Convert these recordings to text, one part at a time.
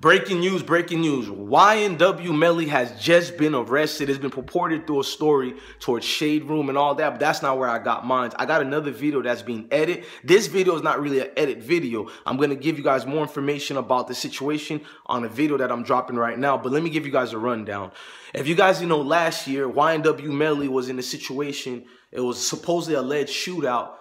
Breaking news, breaking news. YNW Melly has just been arrested. It's been purported through a story towards Shade Room and all that, but that's not where I got mine. I got another video that's being edited. This video is not really an edit video. I'm going to give you guys more information about the situation on a video that I'm dropping right now, but let me give you guys a rundown. If you guys you know, last year, YNW Melly was in a situation, it was supposedly a alleged shootout,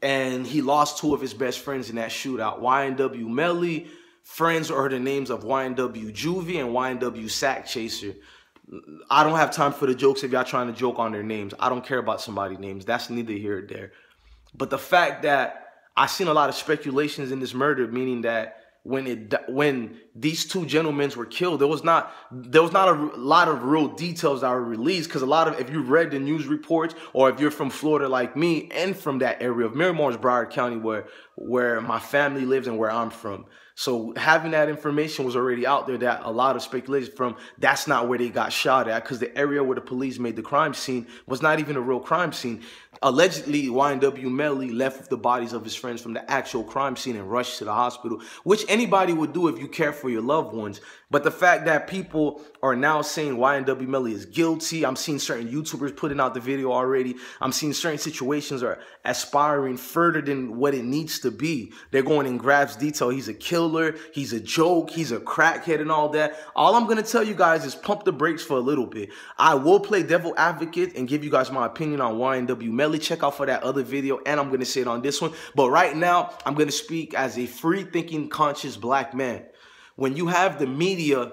and he lost two of his best friends in that shootout. YNW Melly friends are the names of YNW Juvy and YNW Sack Chaser. I don't have time for the jokes if y'all trying to joke on their names. I don't care about somebody's names. That's neither here or there. But the fact that I seen a lot of speculations in this murder, meaning that when it when these two gentlemen were killed, there was not there was not a lot of real details that were released because a lot of if you read the news reports or if you're from Florida like me and from that area of Miramar, Broward County, where where my family lives and where I'm from, so having that information was already out there that a lot of speculation from that's not where they got shot at because the area where the police made the crime scene was not even a real crime scene. Allegedly, YNW Melly left with the bodies of his friends from the actual crime scene and rushed to the hospital, which anybody would do if you care for your loved ones. But the fact that people are now saying YNW Melly is guilty, I'm seeing certain YouTubers putting out the video already. I'm seeing certain situations are aspiring further than what it needs to be. They're going in grabs detail. He's a killer, he's a joke, he's a crackhead and all that. All I'm gonna tell you guys is pump the brakes for a little bit. I will play devil advocate and give you guys my opinion on YNW Melly. Check out for that other video, and I'm gonna say it on this one. But right now, I'm gonna speak as a free thinking, conscious black man when you have the media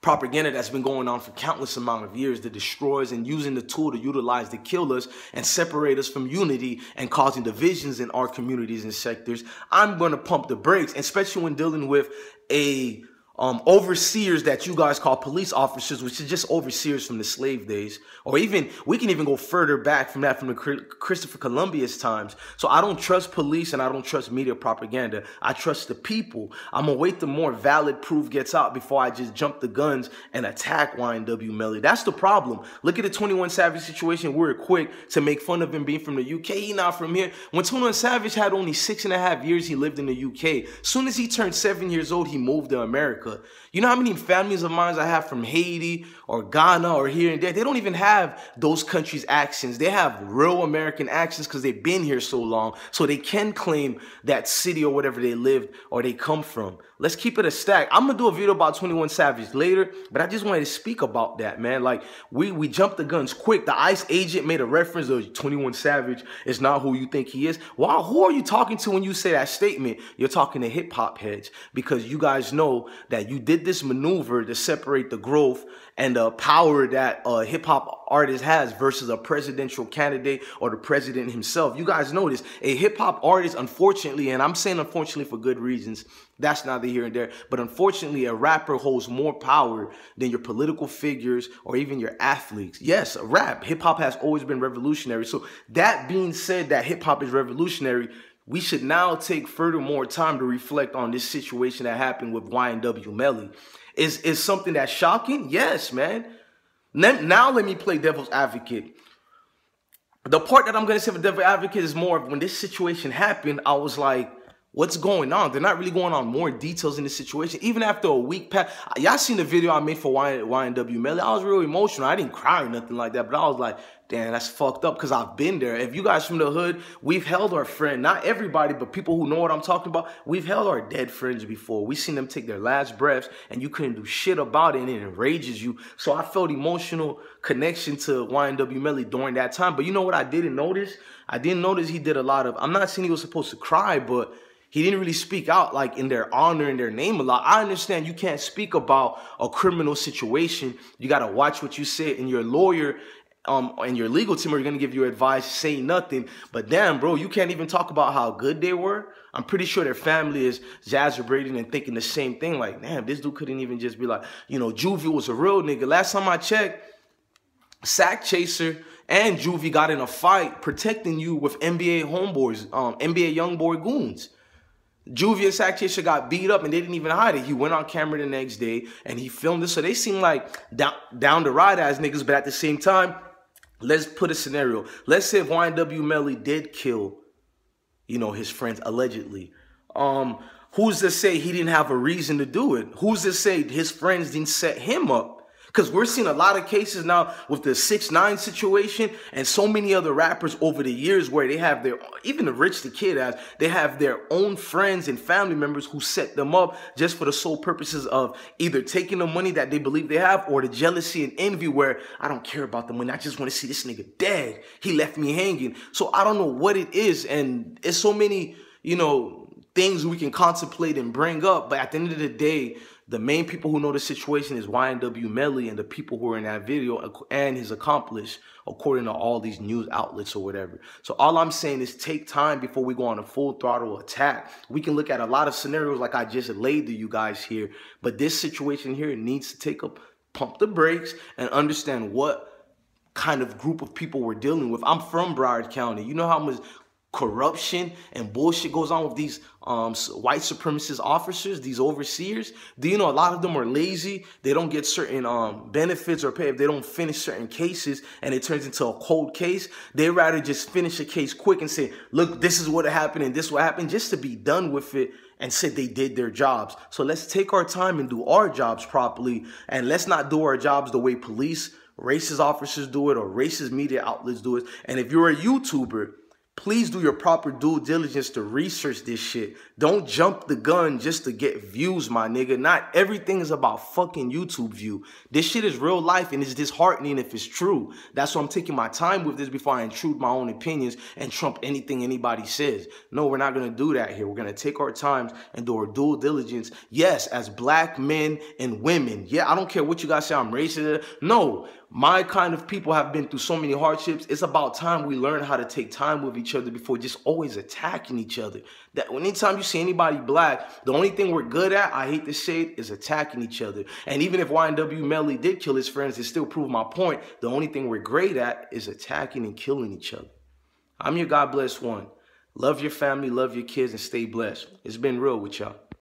propaganda that's been going on for countless amount of years that destroys and using the tool to utilize to kill us and separate us from unity and causing divisions in our communities and sectors i'm going to pump the brakes especially when dealing with a um, overseers that you guys call police officers, which is just overseers from the slave days, or even we can even go further back from that from the Christopher Columbus times. So I don't trust police and I don't trust media propaganda. I trust the people. I'm gonna wait the more valid proof gets out before I just jump the guns and attack YNW Melly. That's the problem. Look at the 21 Savage situation. We are quick to make fun of him being from the UK. He not from here. When 21 Savage had only six and a half years, he lived in the UK. Soon as he turned seven years old, he moved to America. Africa. You know how many families of mine I have from Haiti or Ghana or here and there? They don't even have those countries' accents. They have real American accents because they've been here so long. So they can claim that city or whatever they lived or they come from. Let's keep it a stack. I'm gonna do a video about 21 Savage later, but I just wanted to speak about that, man. Like we we jumped the guns quick. The ICE agent made a reference of 21 Savage is not who you think he is. Wow, who are you talking to when you say that statement? You're talking to hip hop heads because you guys know that you did this maneuver to separate the growth and the power that a hip hop artist has versus a presidential candidate or the president himself. You guys know this. A hip hop artist, unfortunately, and I'm saying unfortunately for good reasons, that's neither here and there. But unfortunately, a rapper holds more power than your political figures or even your athletes. Yes, rap. Hip hop has always been revolutionary. So that being said, that hip hop is revolutionary, we should now take further more time to reflect on this situation that happened with YNW Melly. Is is something that's shocking? Yes, man. Now let me play devil's advocate. The part that I'm gonna say for devil's advocate is more of when this situation happened, I was like, what's going on. They're not really going on more details in the situation. Even after a week past, y'all seen the video I made for YNW Melly. I was real emotional. I didn't cry or nothing like that, but I was like, damn, that's fucked up because I've been there. If you guys from the hood, we've held our friend, not everybody, but people who know what I'm talking about, we've held our dead friends before. We seen them take their last breaths and you couldn't do shit about it and it enrages you. So I felt emotional connection to YNW Melly during that time. But you know what I didn't notice? I didn't notice he did a lot of, I'm not saying he was supposed to cry, but he didn't really speak out like in their honor and their name a lot. I understand you can't speak about a criminal situation. You got to watch what you say and your lawyer um, and your legal team are going to give you advice, say nothing. But damn, bro, you can't even talk about how good they were. I'm pretty sure their family is exaggerating and thinking the same thing. Like, damn, this dude couldn't even just be like, you know, Juvy was a real nigga. Last time I checked, Sack Chaser and Juvy got in a fight protecting you with NBA homeboys, um, NBA young boy goons. Juvia Sackchaser got beat up and they didn't even hide it. He went on camera the next day and he filmed it. So they seem like down, down the ride as niggas, but at the same time, let's put a scenario. Let's say if YNW Melly did kill, you know, his friends allegedly. Um, Who's to say he didn't have a reason to do it? Who's to say his friends didn't set him up? Because we're seeing a lot of cases now with the 6 9 situation and so many other rappers over the years where they have their, even the Rich the Kid as, they have their own friends and family members who set them up just for the sole purposes of either taking the money that they believe they have or the jealousy and envy where I don't care about the money. I just want to see this nigga dead. He left me hanging. So I don't know what it is. And it's so many, you know, things we can contemplate and bring up. But at the end of the day, the main people who know the situation is YNW Melly and the people who are in that video and his accomplice, according to all these news outlets or whatever. So all I'm saying is take time before we go on a full throttle attack. We can look at a lot of scenarios like I just laid to you guys here, but this situation here needs to take a pump the brakes and understand what kind of group of people we're dealing with. I'm from Broward County. You know how much corruption and bullshit goes on with these um, white supremacist officers, these overseers. Do you know a lot of them are lazy? They don't get certain um, benefits or pay if they don't finish certain cases and it turns into a cold case. They rather just finish a case quick and say, look, this is what happened and this what happened just to be done with it and said they did their jobs. So let's take our time and do our jobs properly and let's not do our jobs the way police, racist officers do it or racist media outlets do it. And if you're a YouTuber, please do your proper due diligence to research this shit. Don't jump the gun just to get views, my nigga. Not everything is about fucking YouTube view. This shit is real life and it's disheartening if it's true. That's why I'm taking my time with this before I intrude my own opinions and trump anything anybody says. No, we're not gonna do that here. We're gonna take our times and do our due diligence. Yes, as black men and women. Yeah, I don't care what you guys say, I'm racist. No, my kind of people have been through so many hardships. It's about time we learn how to take time with each other before just always attacking each other. That anytime you see anybody black, the only thing we're good at, I hate to say it, is attacking each other. And even if YNW Melly did kill his friends, it still proved my point. The only thing we're great at is attacking and killing each other. I'm your God bless one. Love your family, love your kids, and stay blessed. It's been real with y'all.